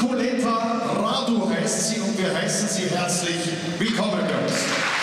Nicoleta Radu heißt sie und wir heißen sie herzlich willkommen bei uns.